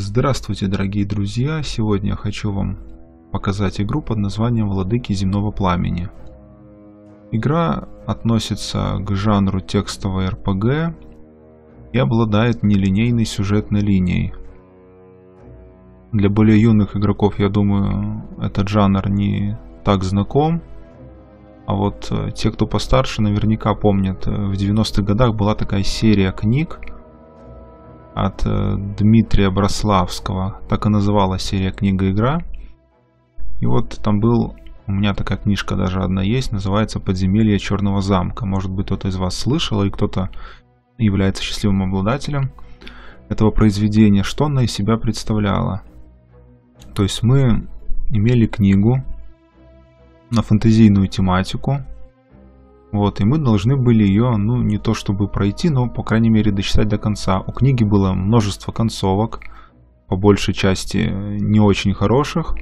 Здравствуйте, дорогие друзья! Сегодня я хочу вам показать игру под названием «Владыки земного пламени». Игра относится к жанру текстовой РПГ и обладает нелинейной сюжетной линией. Для более юных игроков, я думаю, этот жанр не так знаком, а вот э, те, кто постарше, наверняка помнят, э, в 90-х годах была такая серия книг – от э, Дмитрия Брославского. Так и называлась серия книга-игра. И вот там был, у меня такая книжка даже одна есть, называется «Подземелье Черного замка». Может быть, кто-то из вас слышал, или кто-то является счастливым обладателем этого произведения. Что она из себя представляла? То есть мы имели книгу на фэнтезийную тематику, вот, и мы должны были ее, ну, не то чтобы пройти, но, по крайней мере, дочитать до конца. У книги было множество концовок, по большей части не очень хороших.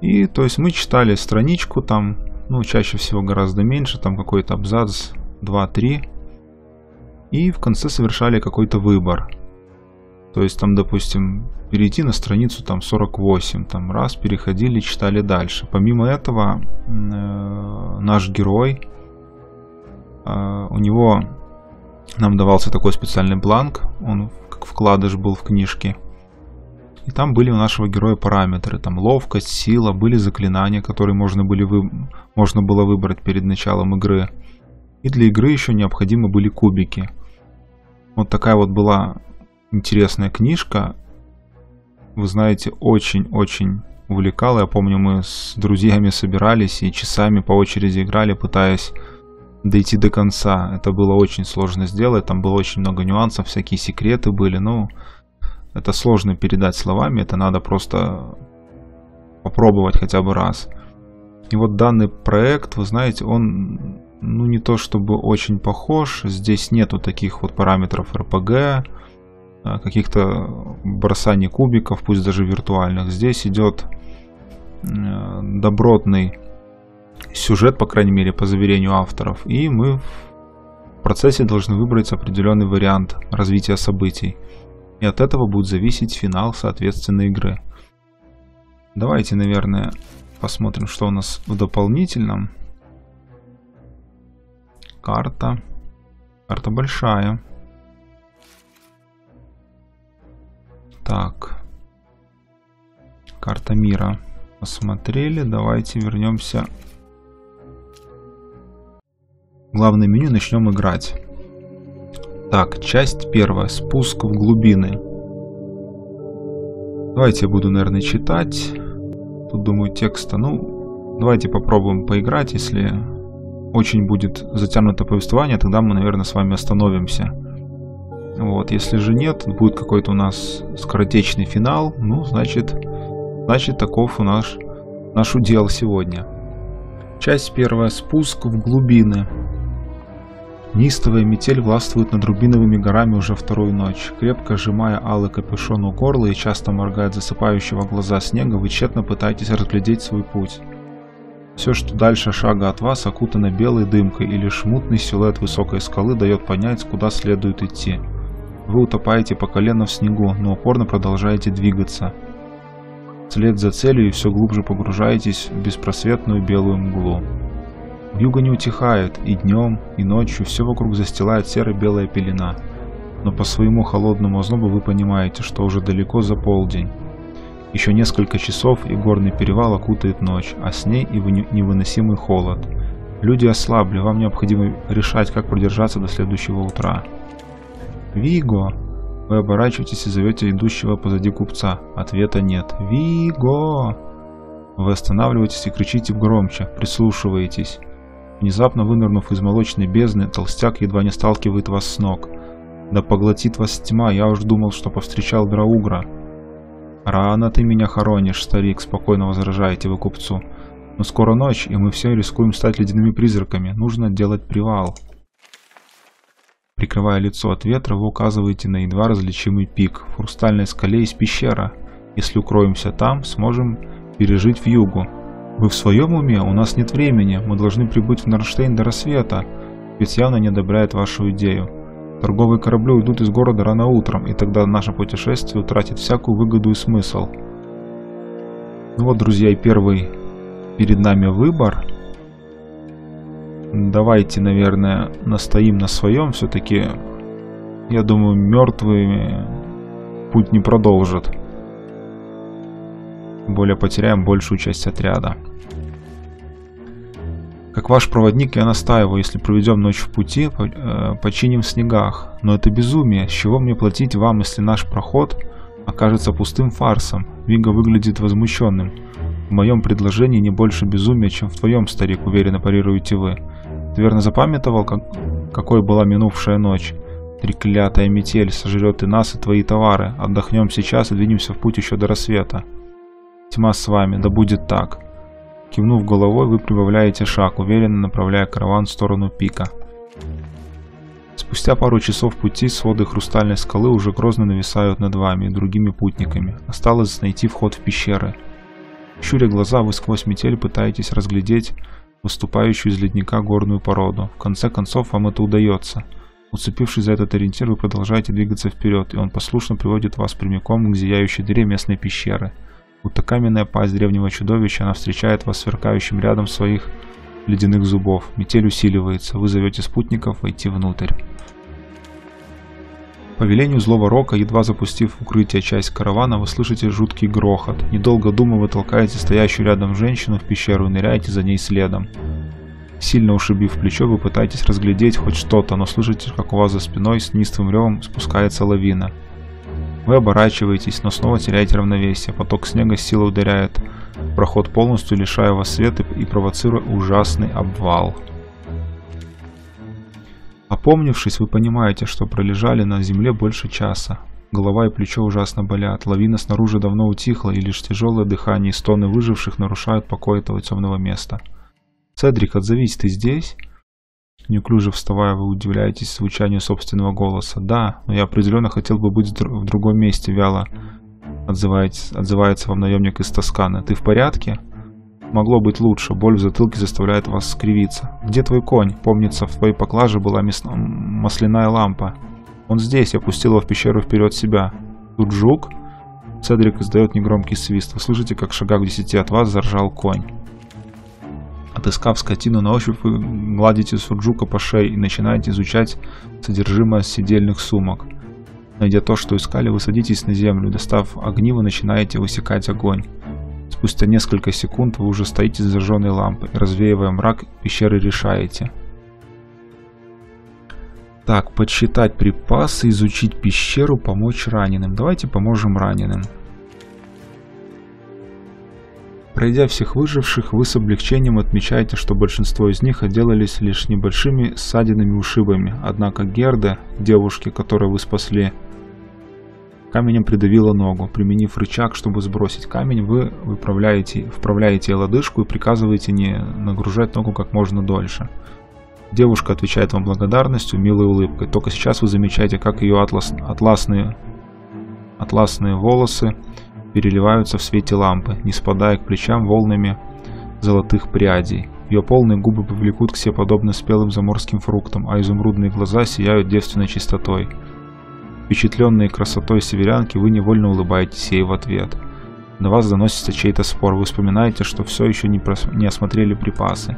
И, то есть, мы читали страничку там, ну, чаще всего гораздо меньше, там какой-то абзац 2-3. И в конце совершали какой-то выбор. То есть, там, допустим, перейти на страницу там 48, там раз переходили, читали дальше. Помимо этого, э, наш герой, э, у него нам давался такой специальный бланк, он как вкладыш был в книжке. И там были у нашего героя параметры, там ловкость, сила, были заклинания, которые можно, были вы... можно было выбрать перед началом игры. И для игры еще необходимы были кубики. Вот такая вот была интересная книжка вы знаете, очень-очень увлекало. Я помню, мы с друзьями собирались и часами по очереди играли, пытаясь дойти до конца. Это было очень сложно сделать, там было очень много нюансов, всякие секреты были, ну, это сложно передать словами, это надо просто попробовать хотя бы раз. И вот данный проект, вы знаете, он, ну, не то чтобы очень похож, здесь нету таких вот параметров RPG, каких-то бросаний кубиков, пусть даже виртуальных. Здесь идет э, добротный сюжет, по крайней мере, по заверению авторов. И мы в процессе должны выбрать определенный вариант развития событий. И от этого будет зависеть финал, соответственно, игры. Давайте, наверное, посмотрим, что у нас в дополнительном. Карта. Карта большая. Так. Карта мира. Посмотрели. Давайте вернемся. Главное меню. Начнем играть. Так, часть первая. Спуск в глубины. Давайте я буду, наверное, читать. Тут, думаю, текста. Ну, давайте попробуем поиграть. Если очень будет затянуто повествование, тогда мы, наверное, с вами остановимся. Вот, если же нет, будет какой-то у нас скоротечный финал, ну, значит, значит таков у нас наш удел сегодня. Часть первая. Спуск в глубины. Нистовая метель властвует над Рубиновыми горами уже вторую ночь. Крепко сжимая алый капюшон у горла и часто моргает засыпающего глаза снега, вы тщетно пытаетесь разглядеть свой путь. Все, что дальше шага от вас, окутано белой дымкой, и лишь мутный силуэт высокой скалы дает понять, куда следует идти. Вы утопаете по колено в снегу, но упорно продолжаете двигаться. Вслед за целью и все глубже погружаетесь в беспросветную белую мглу. Вьюга не утихает, и днем, и ночью все вокруг застилает серо-белая пелена. Но по своему холодному ознобу вы понимаете, что уже далеко за полдень. Еще несколько часов, и горный перевал окутает ночь, а с ней и невыносимый холод. Люди ослабли, вам необходимо решать, как продержаться до следующего утра. «Виго!» Вы оборачиваетесь и зовете идущего позади купца. Ответа нет. «Виго!» Вы останавливаетесь и кричите громче, прислушиваетесь. Внезапно вынырнув из молочной бездны, толстяк едва не сталкивает вас с ног. Да поглотит вас тьма, я уж думал, что повстречал Драугра. Рано ты меня хоронишь, старик, спокойно возражаете вы купцу. Но скоро ночь, и мы все рискуем стать ледяными призраками. Нужно делать привал. Прикрывая лицо от ветра, вы указываете на едва различимый пик. В хрустальной скале есть пещера. Если укроемся там, сможем пережить в югу. Вы в своем уме? У нас нет времени. Мы должны прибыть в Норштейн до рассвета. Ведь явно не одобряет вашу идею. Торговые корабли уйдут из города рано утром, и тогда наше путешествие утратит всякую выгоду и смысл. Ну вот, друзья, и первый перед нами выбор. Давайте, наверное, настоим на своем. Все-таки, я думаю, мертвые путь не продолжат. Более потеряем большую часть отряда. Как ваш проводник я настаиваю, если проведем ночь в пути, э, починим в снегах. Но это безумие. С чего мне платить вам, если наш проход окажется пустым фарсом? Вига выглядит возмущенным. В моем предложении не больше безумия, чем в твоем, старик, уверенно парируете вы. Ты верно запамятовал, как... какой была минувшая ночь? Треклятая метель сожрет и нас, и твои товары. Отдохнем сейчас и двинемся в путь еще до рассвета. Тьма с вами, да будет так. Кивнув головой, вы прибавляете шаг, уверенно направляя караван в сторону пика. Спустя пару часов пути своды хрустальной скалы уже грозно нависают над вами и другими путниками. Осталось найти вход в пещеры. Щуря глаза, вы сквозь метель пытаетесь разглядеть выступающую из ледника горную породу. В конце концов, вам это удается. Уцепившись за этот ориентир, вы продолжаете двигаться вперед, и он послушно приводит вас прямиком к зияющей дыре местной пещеры – Будто каменная пасть древнего чудовища, она встречает вас сверкающим рядом своих ледяных зубов. Метель усиливается, вы зовете спутников войти внутрь. По велению злого рока, едва запустив в укрытие часть каравана, вы слышите жуткий грохот. Недолго думая, вы толкаете стоящую рядом женщину в пещеру и ныряете за ней следом. Сильно ушибив плечо, вы пытаетесь разглядеть хоть что-то, но слышите, как у вас за спиной с нистым ревом спускается лавина. Вы оборачиваетесь, но снова теряете равновесие. Поток снега с силой ударяет проход полностью, лишая вас света и провоцируя ужасный обвал. Опомнившись, вы понимаете, что пролежали на земле больше часа. Голова и плечо ужасно болят, лавина снаружи давно утихла, и лишь тяжелое дыхание и стоны выживших нарушают покой этого темного места. «Цедрик, отзовись, ты здесь?» Неуклюже вставая, вы удивляетесь звучанию собственного голоса. «Да, но я определенно хотел бы быть в другом месте, вяло», отзывается, отзывается вам наемник из Тосканы. «Ты в порядке?» «Могло быть лучше. Боль в затылке заставляет вас скривиться. Где твой конь? Помнится, в твоей поклаже была мясно... масляная лампа. Он здесь, я пустил его в пещеру вперед себя. Тут жук?» Цедрик издает негромкий свист. Вы слышите, как в шагах в десяти от вас заржал конь. Отыскав скотину на ощупь, вы гладите Суджука по шее и начинаете изучать содержимое сидельных сумок. Найдя то, что искали, вы садитесь на землю, достав огни, вы начинаете высекать огонь. Спустя несколько секунд вы уже стоите с зажженной лампой, развеивая мрак пещеры решаете. Так, подсчитать припасы, изучить пещеру, помочь раненым. Давайте поможем раненым. Пройдя всех выживших, вы с облегчением отмечаете, что большинство из них отделались лишь небольшими ссадинами и ушибами, однако Герда, девушке, которую вы спасли, каменем придавила ногу. Применив рычаг, чтобы сбросить камень, вы выправляете, вправляете лодыжку и приказываете не нагружать ногу как можно дольше. Девушка отвечает вам благодарностью, милой улыбкой. Только сейчас вы замечаете, как ее атлас, атласные, атласные волосы переливаются в свете лампы, не спадая к плечам волнами золотых прядей. Ее полные губы повлекут к себе подобно спелым заморским фруктам, а изумрудные глаза сияют девственной чистотой. Впечатленные красотой северянки, вы невольно улыбаетесь ей в ответ. На вас доносится чей-то спор, вы вспоминаете, что все еще не, прос... не осмотрели припасы.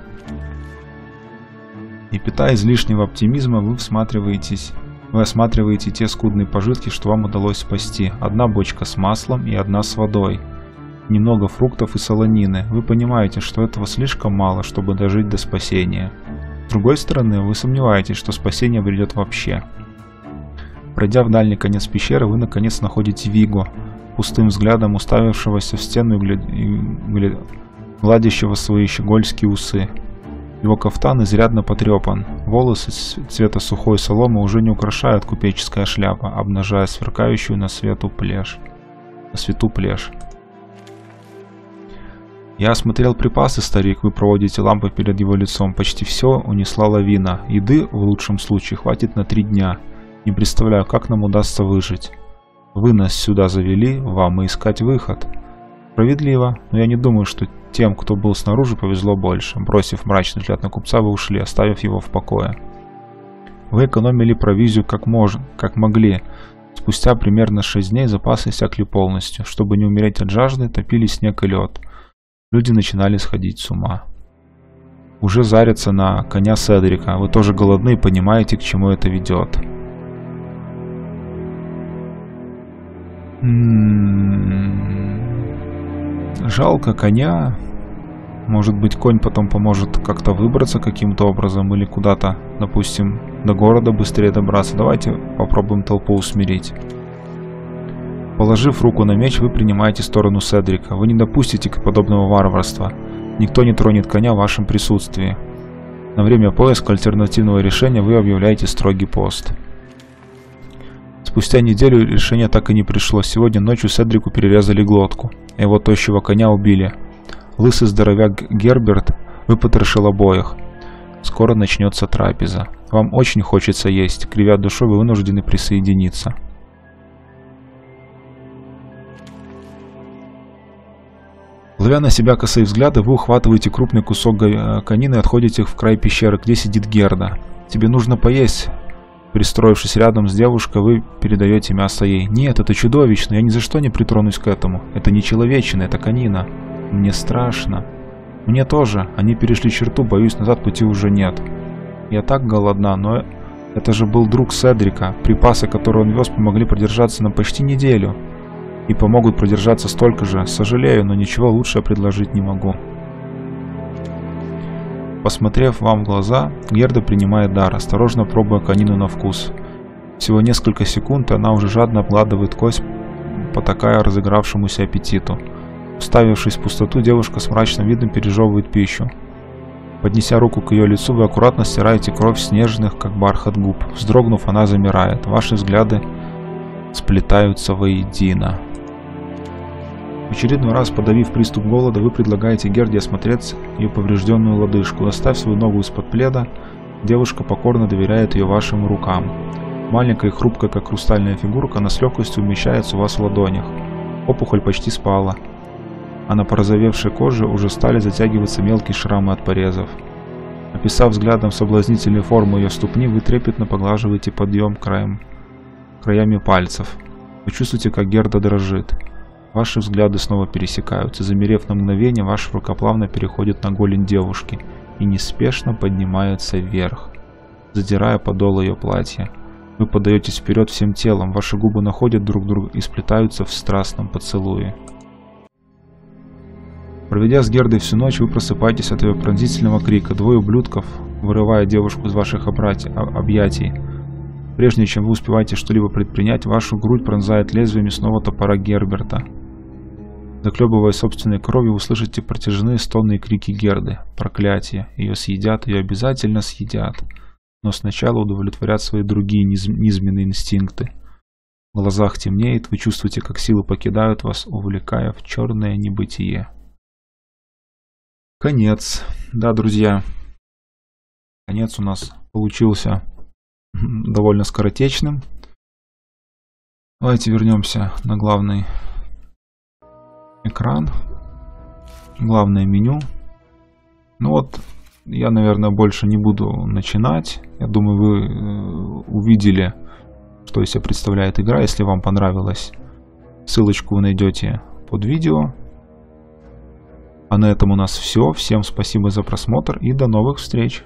И питая излишнего оптимизма, вы всматриваетесь вы осматриваете те скудные пожитки, что вам удалось спасти. Одна бочка с маслом и одна с водой. Немного фруктов и солонины. Вы понимаете, что этого слишком мало, чтобы дожить до спасения. С другой стороны, вы сомневаетесь, что спасение придет вообще. Пройдя в дальний конец пещеры, вы наконец находите Виго, пустым взглядом уставившегося в стену и, глядя... и гладящего свои щегольские усы. Его кафтан изрядно потрепан. Волосы цвета сухой соломы уже не украшают купеческая шляпа, обнажая сверкающую на свету плешь. На свету плешь. Я осмотрел припасы, старик, вы проводите лампы перед его лицом. Почти все унесла лавина. Еды, в лучшем случае, хватит на три дня. Не представляю, как нам удастся выжить. Вы нас сюда завели, вам и искать выход. Справедливо, но я не думаю, что тем, кто был снаружи, повезло больше. Бросив мрачный взгляд на купца, вы ушли, оставив его в покое. Вы экономили провизию как, можно, как могли. Спустя примерно 6 дней запасы иссякли полностью. Чтобы не умереть от жажды, топили снег и лед. Люди начинали сходить с ума. Уже зарятся на коня Седрика. Вы тоже голодны и понимаете, к чему это ведет. М-м-м. Жалко коня. Может быть, конь потом поможет как-то выбраться каким-то образом или куда-то, допустим, до города быстрее добраться. Давайте попробуем толпу усмирить. Положив руку на меч, вы принимаете сторону Седрика. Вы не допустите подобного варварства. Никто не тронет коня в вашем присутствии. На время поиска альтернативного решения вы объявляете строгий пост. Спустя неделю решение так и не пришло. Сегодня ночью Седрику перерезали глотку, его тощего коня убили. Лысый здоровяк Герберт выпотрошил обоих. Скоро начнется трапеза. Вам очень хочется есть. Кривя душой, вы вынуждены присоединиться. Ловя на себя косые взгляды, вы ухватываете крупный кусок э, конины и отходите в край пещеры, где сидит Герда. Тебе нужно поесть. Пристроившись рядом с девушкой, вы передаете мясо ей. Нет, это чудовищно, я ни за что не притронусь к этому. Это не человечина, это конина. Мне страшно. Мне тоже. Они перешли черту, боюсь, назад пути уже нет. Я так голодна, но это же был друг Седрика. Припасы, которые он вез, помогли продержаться на почти неделю. И помогут продержаться столько же. Сожалею, но ничего лучше предложить не могу. Посмотрев вам в глаза, Герда принимает дар, осторожно пробуя конину на вкус. Всего несколько секунд, и она уже жадно обгладывает кость, потакая разыгравшемуся аппетиту. Вставившись в пустоту, девушка с мрачным видом пережевывает пищу. Поднеся руку к ее лицу, вы аккуратно стираете кровь снежных, как бархат губ. Вздрогнув, она замирает. Ваши взгляды сплетаются воедино. В очередной раз, подавив приступ голода, вы предлагаете Герде осмотреть ее поврежденную лодыжку. Оставь свою ногу из-под пледа, девушка покорно доверяет ее вашим рукам. Маленькая и хрупкая, как хрустальная фигурка, она с легкостью умещается у вас в ладонях. Опухоль почти спала, а на порозовевшей коже уже стали затягиваться мелкие шрамы от порезов. Описав взглядом соблазнительную форму ее ступни, вы трепетно поглаживаете подъем краем, краями пальцев. Вы чувствуете, как Герда дрожит. Ваши взгляды снова пересекаются. Замерев на мгновение, ваша рука плавно переходит на голень девушки и неспешно поднимается вверх, задирая подол ее платья. Вы подаетесь вперед всем телом, ваши губы находят друг друга и сплетаются в страстном поцелуе. Проведя с Гердой всю ночь, вы просыпаетесь от ее пронзительного крика. Двое ублюдков, вырывая девушку из ваших объятий. Прежде чем вы успеваете что-либо предпринять, вашу грудь пронзает лезвие мясного топора Герберта. Заклебывая собственной кровью, услышите протяжные стоны и крики Герды. Проклятие. Ее съедят, ее обязательно съедят. Но сначала удовлетворят свои другие низ низменные инстинкты. В глазах темнеет, вы чувствуете, как силы покидают вас, увлекая в черное небытие. Конец. Да, друзья. Конец у нас получился довольно скоротечным. Давайте вернемся на главный экран. Главное меню. Ну вот, я, наверное, больше не буду начинать. Я думаю, вы э, увидели, что из себя представляет игра. Если вам понравилось, ссылочку вы найдете под видео. А на этом у нас все. Всем спасибо за просмотр и до новых встреч.